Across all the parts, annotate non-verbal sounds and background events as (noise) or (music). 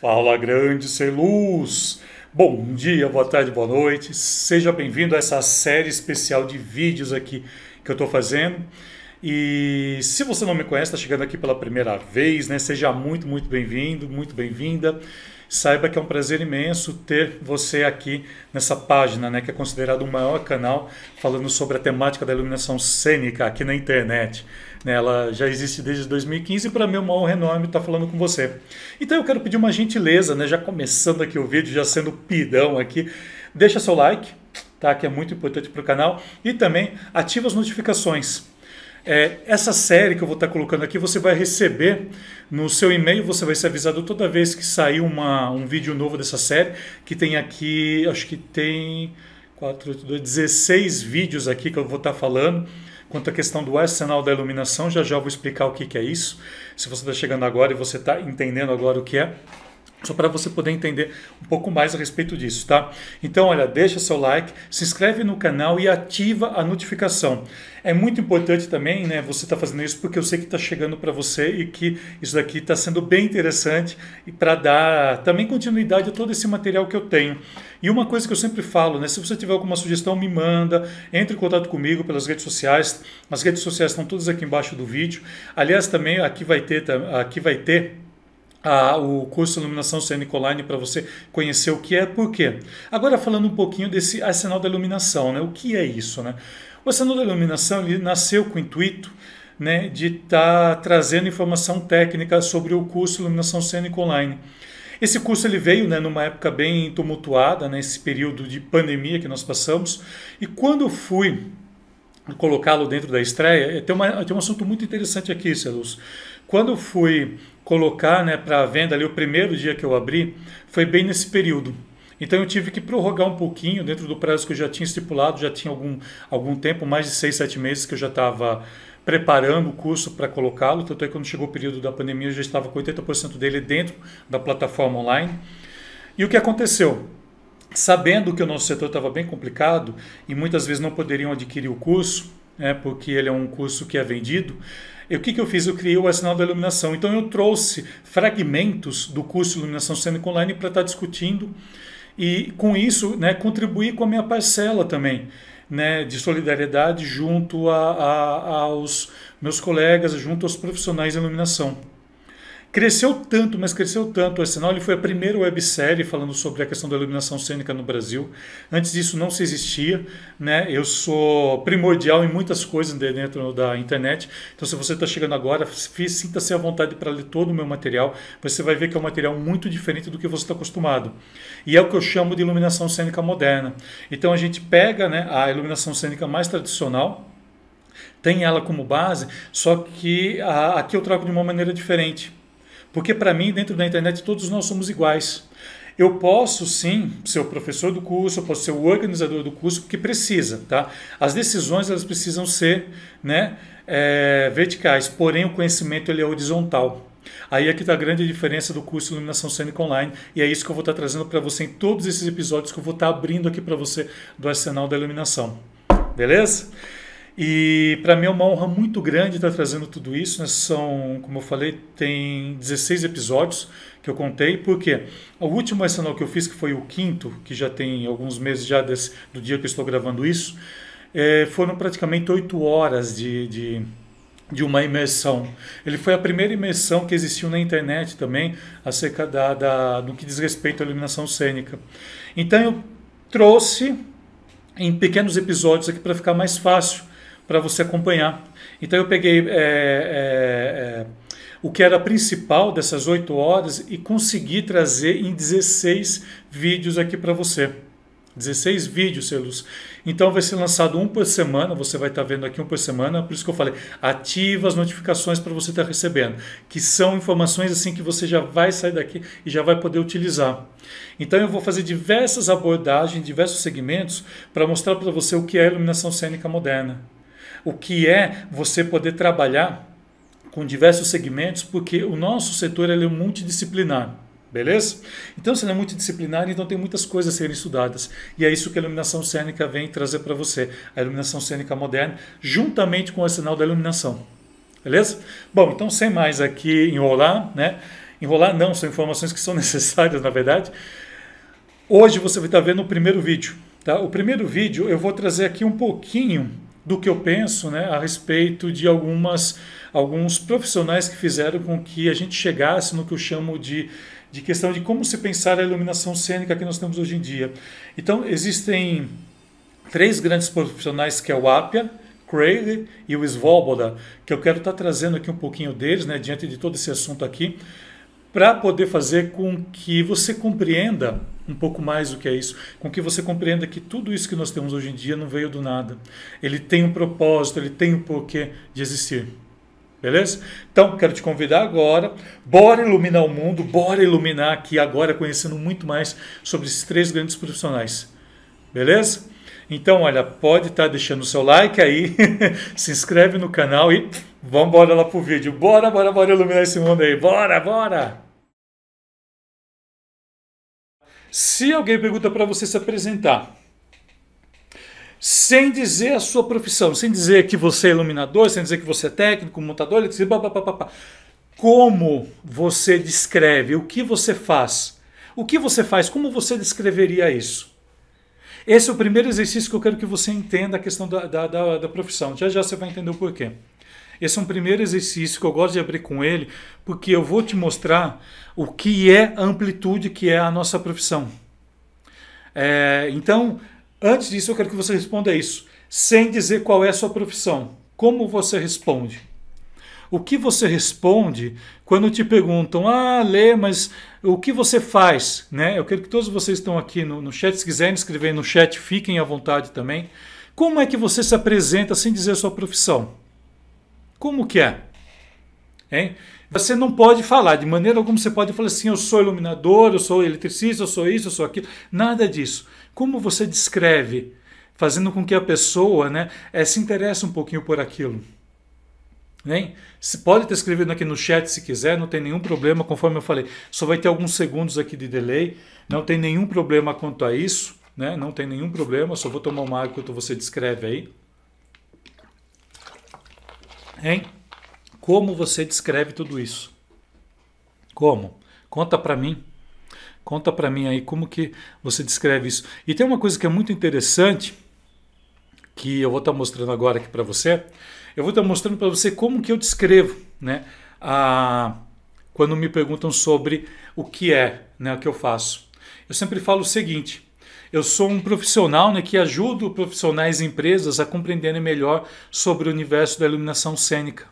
Fala grande ser luz! Bom dia, boa tarde, boa noite. Seja bem-vindo a essa série especial de vídeos aqui que eu estou fazendo. E se você não me conhece, está chegando aqui pela primeira vez, né? Seja muito, muito bem-vindo, muito bem-vinda. Saiba que é um prazer imenso ter você aqui nessa página, né, que é considerado o maior canal falando sobre a temática da iluminação cênica aqui na internet. Né, ela já existe desde 2015 e para mim é uma honra enorme estar falando com você. Então eu quero pedir uma gentileza, né, já começando aqui o vídeo, já sendo pidão aqui, deixa seu like, tá, que é muito importante para o canal, e também ativa as notificações. É, essa série que eu vou estar colocando aqui, você vai receber no seu e-mail, você vai ser avisado toda vez que sair uma, um vídeo novo dessa série, que tem aqui, acho que tem 4, 8, 2, 16 vídeos aqui que eu vou estar falando quanto à questão do arsenal da iluminação. Já já vou explicar o que, que é isso. Se você está chegando agora e você está entendendo agora o que é, só para você poder entender um pouco mais a respeito disso, tá? Então, olha, deixa seu like, se inscreve no canal e ativa a notificação. É muito importante também, né, você estar tá fazendo isso porque eu sei que está chegando para você e que isso daqui está sendo bem interessante e para dar também continuidade a todo esse material que eu tenho. E uma coisa que eu sempre falo, né, se você tiver alguma sugestão, me manda, entre em contato comigo pelas redes sociais. As redes sociais estão todas aqui embaixo do vídeo. Aliás, também aqui vai ter, aqui vai ter a, o curso Iluminação Cênica Online para você conhecer o que é, por quê. Agora falando um pouquinho desse arsenal da iluminação, né? o que é isso? Né? O arsenal da iluminação ele nasceu com o intuito né, de estar tá trazendo informação técnica sobre o curso Iluminação Cênica Online. Esse curso ele veio né, numa época bem tumultuada, nesse né, período de pandemia que nós passamos, e quando eu fui colocá-lo dentro da estreia, tem, uma, tem um assunto muito interessante aqui, Celus. Quando eu fui colocar né, para venda ali o primeiro dia que eu abri, foi bem nesse período. Então eu tive que prorrogar um pouquinho dentro do prazo que eu já tinha estipulado, já tinha algum, algum tempo, mais de seis, sete meses que eu já estava preparando o curso para colocá-lo. Tanto é que quando chegou o período da pandemia eu já estava com 80% dele dentro da plataforma online. E o que aconteceu? Sabendo que o nosso setor estava bem complicado e muitas vezes não poderiam adquirir o curso, né, porque ele é um curso que é vendido, e o que, que eu fiz? Eu criei o arsenal da iluminação. Então eu trouxe fragmentos do curso iluminação cênica online para estar tá discutindo e com isso né, contribuir com a minha parcela também. Né, de solidariedade junto a, a, aos meus colegas, junto aos profissionais de iluminação. Cresceu tanto, mas cresceu tanto. O Arsenal ele foi a primeira websérie falando sobre a questão da iluminação cênica no Brasil. Antes disso não se existia. Né? Eu sou primordial em muitas coisas dentro da internet. Então, se você está chegando agora, sinta-se à vontade para ler todo o meu material. Você vai ver que é um material muito diferente do que você está acostumado. E é o que eu chamo de iluminação cênica moderna. Então, a gente pega né, a iluminação cênica mais tradicional, tem ela como base, só que a, aqui eu trago de uma maneira diferente. Porque para mim, dentro da internet, todos nós somos iguais. Eu posso sim ser o professor do curso, eu posso ser o organizador do curso, porque precisa, tá? As decisões elas precisam ser, né, é, verticais, porém o conhecimento ele é horizontal. Aí aqui está a grande diferença do curso Iluminação Cênica Online e é isso que eu vou estar tá trazendo para você em todos esses episódios que eu vou estar tá abrindo aqui para você do Arsenal da Iluminação. Beleza? E para mim é uma honra muito grande estar trazendo tudo isso. Né? São, como eu falei, tem 16 episódios que eu contei, porque o último arsenal que eu fiz, que foi o quinto, que já tem alguns meses já desse, do dia que eu estou gravando isso, é, foram praticamente oito horas de, de, de, uma imersão. Ele foi a primeira imersão que existiu na internet também, acerca da, da, do que diz respeito à iluminação cênica. Então eu trouxe em pequenos episódios aqui para ficar mais fácil para você acompanhar. Então eu peguei é, é, é, o que era principal dessas oito horas e consegui trazer em 16 vídeos aqui para você. 16 vídeos, Celus. Então vai ser lançado um por semana, você vai estar tá vendo aqui um por semana, por isso que eu falei, ativa as notificações para você estar tá recebendo, que são informações assim que você já vai sair daqui e já vai poder utilizar. Então eu vou fazer diversas abordagens, diversos segmentos para mostrar para você o que é a iluminação cênica moderna o que é você poder trabalhar com diversos segmentos, porque o nosso setor é multidisciplinar. Beleza? Então, se ele é multidisciplinar, então tem muitas coisas a serem estudadas. E é isso que a iluminação cênica vem trazer para você. A iluminação cênica moderna, juntamente com o arsenal da iluminação. Beleza? Bom, então sem mais aqui enrolar, né? enrolar, não, são informações que são (laughs) necessárias, na verdade. Hoje você vai estar vendo o primeiro vídeo. Tá? O primeiro vídeo eu vou trazer aqui um pouquinho do que eu penso né, a respeito de algumas, alguns profissionais que fizeram com que a gente chegasse no que eu chamo de, de questão de como se pensar a iluminação cênica que nós temos hoje em dia. Então, existem três grandes profissionais que é o Apia, Craig e o Svoboda, que eu quero estar trazendo aqui um pouquinho deles, né, diante de todo esse assunto aqui, para poder fazer com que você compreenda um pouco mais do que é isso, com que você compreenda que tudo isso que nós temos hoje em dia não veio do nada. Ele tem um propósito, ele tem um porquê de existir. Beleza? Então, quero te convidar agora, bora iluminar o mundo, bora iluminar aqui agora, conhecendo muito mais sobre esses três grandes profissionais. Beleza? Então, olha, pode estar tá deixando o seu like aí, (laughs) se inscreve no canal e vamos embora lá pro vídeo. Bora, bora, bora iluminar esse mundo aí. Bora, bora! Se alguém pergunta para você se apresentar, sem dizer a sua profissão, sem dizer que você é iluminador, sem dizer que você é técnico, montador, etc. Como você descreve? O que você faz? O que você faz? Como você descreveria isso? Esse é o primeiro exercício que eu quero que você entenda a questão da, da, da, da profissão. Já já você vai entender o porquê. Esse é um primeiro exercício que eu gosto de abrir com ele, porque eu vou te mostrar o que é a amplitude que é a nossa profissão. É, então, antes disso, eu quero que você responda isso, sem dizer qual é a sua profissão. Como você responde? O que você responde quando te perguntam, ah, Lê, mas o que você faz? Né? Eu quero que todos vocês estão aqui no, no chat, se quiserem escrever no chat, fiquem à vontade também. Como é que você se apresenta sem dizer a sua profissão? Como que é? Hein? Você não pode falar, de maneira alguma você pode falar assim, eu sou iluminador, eu sou eletricista, eu sou isso, eu sou aquilo. Nada disso. Como você descreve, fazendo com que a pessoa né, é, se interesse um pouquinho por aquilo? Hein? Você pode estar escrevendo aqui no chat se quiser, não tem nenhum problema, conforme eu falei. Só vai ter alguns segundos aqui de delay, não tem nenhum problema quanto a isso, né? não tem nenhum problema, só vou tomar uma água enquanto você descreve aí. Hein? Como você descreve tudo isso? Como? Conta para mim. Conta para mim aí como que você descreve isso. E tem uma coisa que é muito interessante que eu vou estar mostrando agora aqui para você eu vou estar mostrando para você como que eu descrevo, né? A, quando me perguntam sobre o que é, né, o que eu faço. Eu sempre falo o seguinte: eu sou um profissional né, que ajudo profissionais e empresas a compreenderem melhor sobre o universo da iluminação cênica.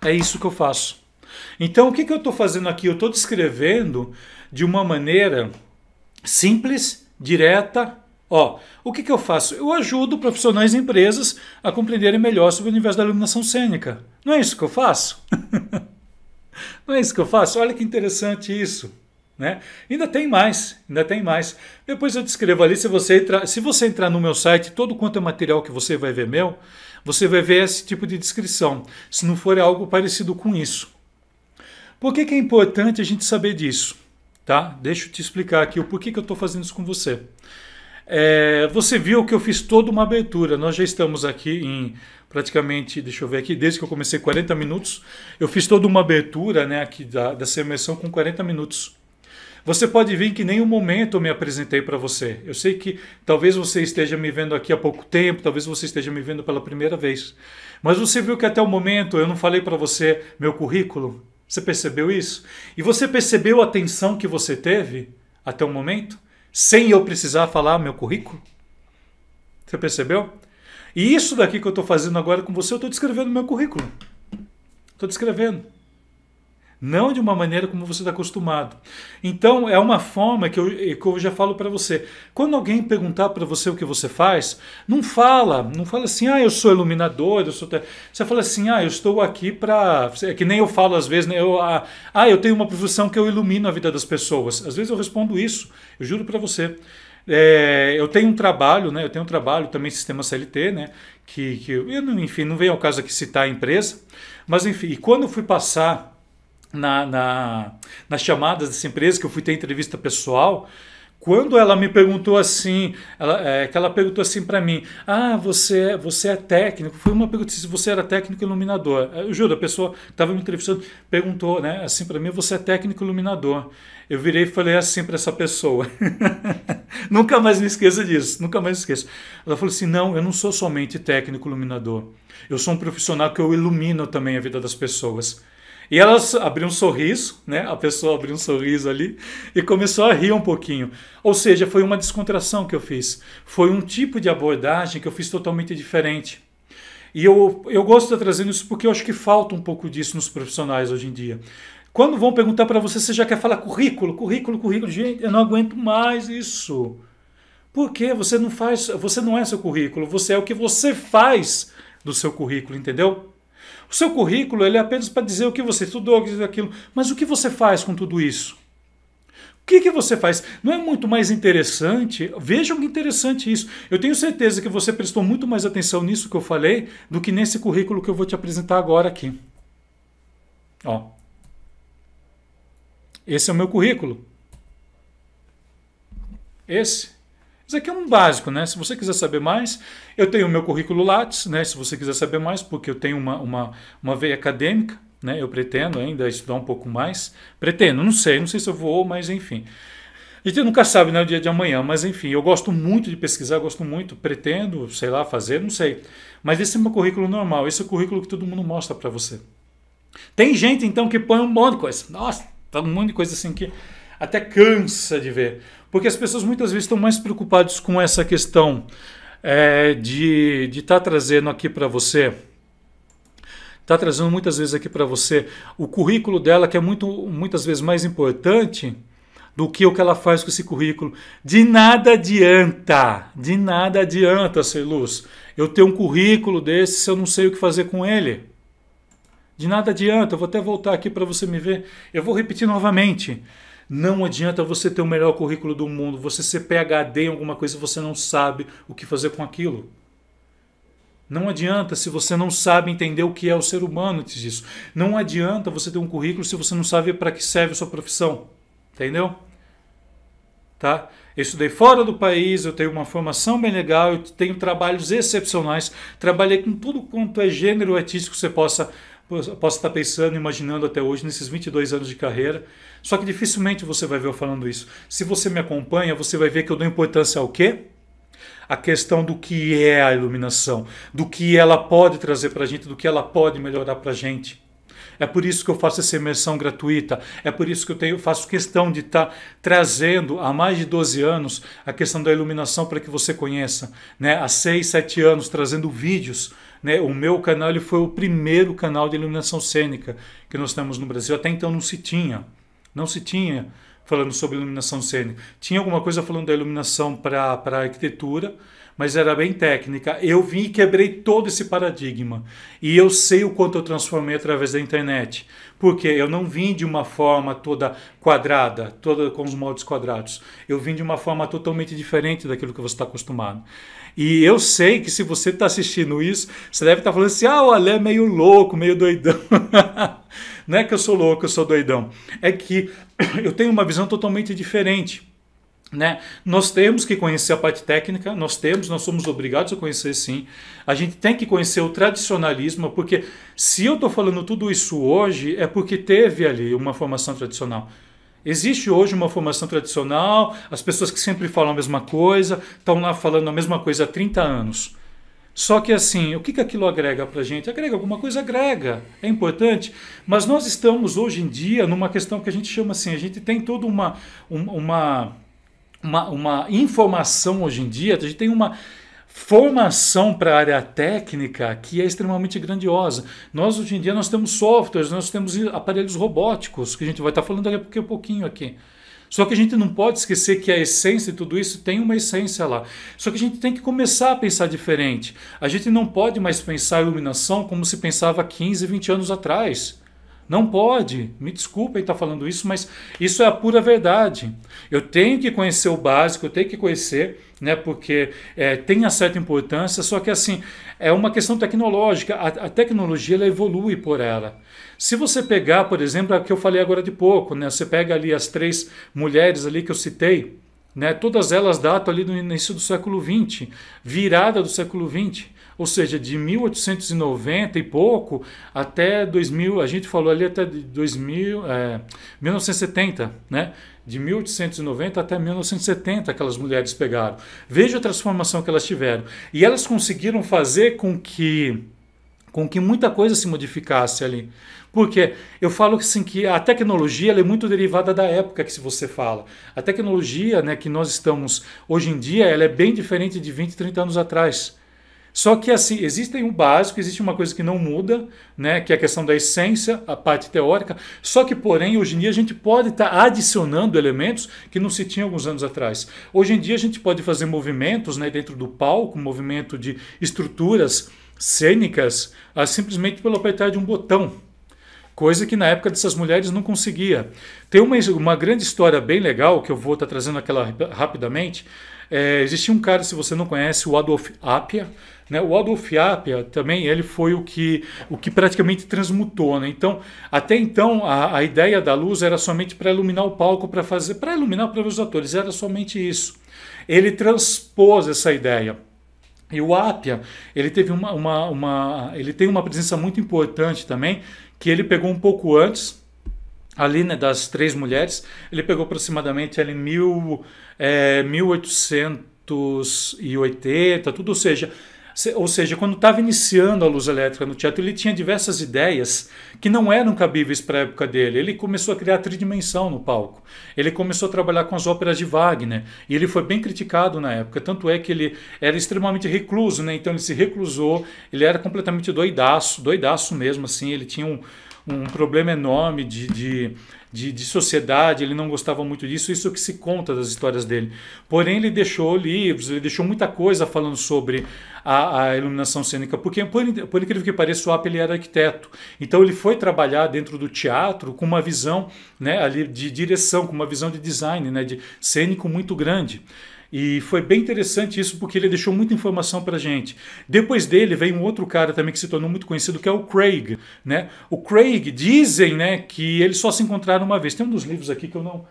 É isso que eu faço. Então, o que, que eu estou fazendo aqui? Eu estou descrevendo de uma maneira simples, direta Ó, o que, que eu faço? Eu ajudo profissionais e empresas a compreenderem melhor sobre o universo da iluminação cênica. Não é isso que eu faço? (laughs) Não é isso que eu faço? Olha que interessante isso. Né? Ainda tem mais, ainda tem mais. Depois eu descrevo ali, se você, entrar, se você entrar no meu site, todo quanto é material que você vai ver meu, você vai ver esse tipo de descrição, se não for algo parecido com isso. Por que, que é importante a gente saber disso? Tá? Deixa eu te explicar aqui o porquê que eu estou fazendo isso com você. É, você viu que eu fiz toda uma abertura. Nós já estamos aqui em praticamente, deixa eu ver aqui, desde que eu comecei 40 minutos. Eu fiz toda uma abertura né, aqui da, dessa imersão com 40 minutos. Você pode ver que em nenhum momento eu me apresentei para você. Eu sei que talvez você esteja me vendo aqui há pouco tempo, talvez você esteja me vendo pela primeira vez. Mas você viu que até o momento eu não falei para você meu currículo? Você percebeu isso? E você percebeu a atenção que você teve até o momento? sem eu precisar falar meu currículo? Você percebeu? E isso daqui que eu estou fazendo agora com você, eu estou descrevendo meu currículo. Estou descrevendo não de uma maneira como você está acostumado. Então, é uma forma que eu, que eu já falo para você. Quando alguém perguntar para você o que você faz, não fala, não fala assim, ah, eu sou iluminador, eu sou. Você fala assim, ah, eu estou aqui para. É que nem eu falo às vezes, né? Eu, ah, ah, eu tenho uma profissão que eu ilumino a vida das pessoas. Às vezes eu respondo isso, eu juro para você. É, eu tenho um trabalho, né? Eu tenho um trabalho também sistema CLT, né? Que, que eu, enfim, não veio ao caso aqui citar a empresa, mas enfim, e quando eu fui passar na, na, nas chamadas dessa empresa, que eu fui ter entrevista pessoal, Quando ela me perguntou assim, ela, é, que ela perguntou assim para mim, ah, você, você é técnico, foi uma pergunta se você era técnico iluminador. Eu juro, a pessoa que estava me entrevistando perguntou, né, assim para mim, você é técnico iluminador. Eu virei e falei assim para essa pessoa, (laughs) nunca mais me esqueça disso, nunca mais me esqueça. Ela falou assim, não, eu não sou somente técnico iluminador, eu sou um profissional que eu ilumino também a vida das pessoas. E ela abriu um sorriso, né? A pessoa abriu um sorriso ali e começou a rir um pouquinho. Ou seja, foi uma descontração que eu fiz. Foi um tipo de abordagem que eu fiz totalmente diferente. E eu, eu gosto de estar trazendo isso porque eu acho que falta um pouco disso nos profissionais hoje em dia. Quando vão perguntar para você, você já quer falar currículo, currículo, currículo. Gente, eu não aguento mais isso. Por quê? Você não faz, você não é seu currículo, você é o que você faz do seu currículo, entendeu? O seu currículo ele é apenas para dizer o que você estudou, aquilo, mas o que você faz com tudo isso? O que, que você faz? Não é muito mais interessante? Vejam que interessante isso. Eu tenho certeza que você prestou muito mais atenção nisso que eu falei do que nesse currículo que eu vou te apresentar agora aqui. Ó. Esse é o meu currículo. Esse isso aqui é um básico, né? Se você quiser saber mais, eu tenho o meu currículo Lattes, né? Se você quiser saber mais, porque eu tenho uma, uma, uma veia acadêmica, né? Eu pretendo ainda estudar um pouco mais. Pretendo, não sei, não sei se eu vou, mas enfim. A gente nunca sabe, né, o dia de amanhã, mas enfim, eu gosto muito de pesquisar, gosto muito, pretendo, sei lá, fazer, não sei. Mas esse é meu currículo normal, esse é o currículo que todo mundo mostra para você. Tem gente, então, que põe um monte de coisa. Nossa, tá um monte de coisa assim que até cansa de ver. Porque as pessoas muitas vezes estão mais preocupadas com essa questão é, de estar tá trazendo aqui para você, está trazendo muitas vezes aqui para você o currículo dela, que é muito, muitas vezes mais importante do que o que ela faz com esse currículo. De nada adianta, de nada adianta, ser luz. Eu tenho um currículo desse se eu não sei o que fazer com ele. De nada adianta, eu vou até voltar aqui para você me ver. Eu vou repetir novamente. Não adianta você ter o melhor currículo do mundo, você ser PhD em alguma coisa e você não sabe o que fazer com aquilo. Não adianta se você não sabe entender o que é o ser humano antes disso. Não adianta você ter um currículo se você não sabe para que serve a sua profissão. Entendeu? Tá? Eu estudei fora do país, eu tenho uma formação bem legal, eu tenho trabalhos excepcionais, trabalhei com tudo quanto é gênero artístico que você possa posso estar pensando, imaginando até hoje, nesses 22 anos de carreira. Só que dificilmente você vai ver eu falando isso. Se você me acompanha, você vai ver que eu dou importância ao quê? A questão do que é a iluminação, do que ela pode trazer para a gente, do que ela pode melhorar para a gente. É por isso que eu faço essa imersão gratuita. É por isso que eu tenho, faço questão de estar tá trazendo há mais de 12 anos a questão da iluminação para que você conheça. Né? Há 6, 7 anos trazendo vídeos né? O meu canal ele foi o primeiro canal de iluminação cênica que nós temos no Brasil. Até então não se tinha. Não se tinha falando sobre iluminação cênica. Tinha alguma coisa falando da iluminação para a arquitetura, mas era bem técnica. Eu vim e quebrei todo esse paradigma. E eu sei o quanto eu transformei através da internet. Porque eu não vim de uma forma toda quadrada, toda com os moldes quadrados. Eu vim de uma forma totalmente diferente daquilo que você está acostumado. E eu sei que se você está assistindo isso, você deve estar tá falando assim: ah, o Alé é meio louco, meio doidão. (laughs) Não é que eu sou louco, eu sou doidão. É que (clears throat) eu tenho uma visão totalmente diferente. Né? Nós temos que conhecer a parte técnica, nós temos, nós somos obrigados a conhecer sim. A gente tem que conhecer o tradicionalismo, porque se eu estou falando tudo isso hoje, é porque teve ali uma formação tradicional. Existe hoje uma formação tradicional, as pessoas que sempre falam a mesma coisa, estão lá falando a mesma coisa há 30 anos. Só que assim, o que, que aquilo agrega para a gente? Agrega alguma coisa, agrega, é importante. Mas nós estamos hoje em dia numa questão que a gente chama assim, a gente tem toda uma, uma, uma, uma informação hoje em dia, a gente tem uma formação para a área técnica que é extremamente grandiosa. Nós hoje em dia nós temos softwares, nós temos aparelhos robóticos, que a gente vai estar falando daqui a pouquinho aqui. Só que a gente não pode esquecer que a essência de tudo isso tem uma essência lá. Só que a gente tem que começar a pensar diferente. A gente não pode mais pensar iluminação como se pensava 15, 20 anos atrás. Não pode. Me desculpem estar falando isso, mas isso é a pura verdade. Eu tenho que conhecer o básico, eu tenho que conhecer, né, porque é, tem uma certa importância, só que assim, é uma questão tecnológica. A, a tecnologia ela evolui por ela. Se você pegar, por exemplo, a que eu falei agora de pouco, né? Você pega ali as três mulheres ali que eu citei, né? Todas elas datam ali no início do século XX, virada do século XX, ou seja, de 1890 e pouco até 2000, a gente falou ali até 2000, é, 1970, né? De 1890 até 1970 aquelas mulheres pegaram. Veja a transformação que elas tiveram. E elas conseguiram fazer com que com que muita coisa se modificasse ali. Porque eu falo assim que a tecnologia é muito derivada da época que se você fala. A tecnologia né, que nós estamos hoje em dia ela é bem diferente de 20, 30 anos atrás. Só que assim, existe um básico, existe uma coisa que não muda, né, que é a questão da essência, a parte teórica. Só que, porém, hoje em dia a gente pode estar tá adicionando elementos que não se tinha alguns anos atrás. Hoje em dia a gente pode fazer movimentos né, dentro do palco, movimento de estruturas cênicas, ah, simplesmente pelo apertar de um botão coisa que na época dessas mulheres não conseguia. Tem uma, uma grande história bem legal que eu vou estar tá trazendo aquela rapidamente. É, existia um cara, se você não conhece, o Adolf Appia. Né? O Adolf Appia também ele foi o que, o que praticamente transmutou. Né? Então, até então, a, a ideia da luz era somente para iluminar o palco, para fazer, para iluminar para os atores, era somente isso. Ele transpôs essa ideia. E o Apia, ele teve uma, uma, uma, ele tem uma presença muito importante também, que ele pegou um pouco antes, ali né, das três mulheres, ele pegou aproximadamente ali mil, é, 1880, tudo, ou seja, ou seja, quando estava iniciando a luz elétrica no teatro, ele tinha diversas ideias que não eram cabíveis para a época dele. Ele começou a criar tridimensão no palco. Ele começou a trabalhar com as óperas de Wagner. E ele foi bem criticado na época. Tanto é que ele era extremamente recluso, né? Então ele se reclusou. Ele era completamente doidaço, doidaço mesmo, assim. Ele tinha um, um problema enorme de, de de, de, sociedade, ele não gostava muito disso, isso que se conta das histórias dele. Porém, ele deixou livros, ele deixou muita coisa falando sobre a, a iluminação cênica, porque, por, por, incrível que pareça, o App ele era arquiteto. Então, ele foi trabalhar dentro do teatro com uma visão né, ali de direção, com uma visão de design, né, de cênico muito grande. E foi bem interessante isso porque ele deixou muita informação para gente. Depois dele veio um outro cara também que se tornou muito conhecido, que é o Craig. Né? O Craig, dizem né, que eles só se encontraram uma vez. Tem um dos livros aqui que eu não.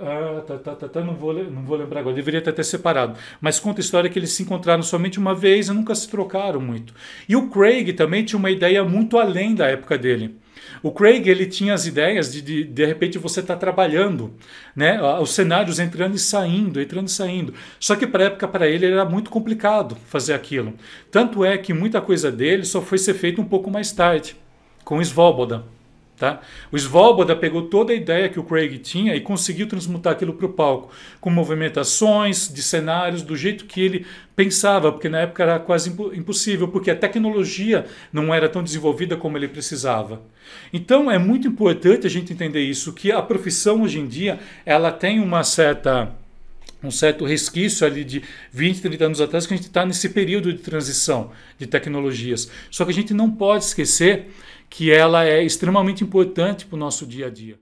Ah, tá, tá, tá, tá, não, vou, não vou lembrar agora, deveria ter até separado. Mas conta a história que eles se encontraram somente uma vez e nunca se trocaram muito. E o Craig também tinha uma ideia muito além da época dele. O Craig ele tinha as ideias de de, de repente você estar tá trabalhando, né? Os cenários entrando e saindo, entrando e saindo. Só que para época para ele era muito complicado fazer aquilo. Tanto é que muita coisa dele só foi ser feita um pouco mais tarde, com Svoboda. Tá? O Svoboda pegou toda a ideia que o Craig tinha e conseguiu transmutar aquilo para o palco, com movimentações de cenários do jeito que ele pensava, porque na época era quase impossível, porque a tecnologia não era tão desenvolvida como ele precisava. Então é muito importante a gente entender isso, que a profissão hoje em dia ela tem uma certa um certo resquício ali de 20, 30 anos atrás que a gente está nesse período de transição de tecnologias. Só que a gente não pode esquecer que ela é extremamente importante para o nosso dia a dia.